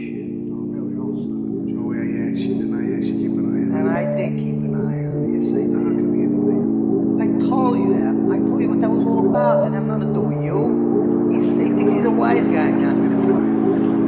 shit. Oh, really? Oh, stop. Joey, I asked you, didn't I ask you to keep an eye on And I did keep an eye on you. Say, I? How did. come you didn't I told you that. I told you what that was all about. Didn't have nothing to do with you. He's, he thinks he's a wise guy now.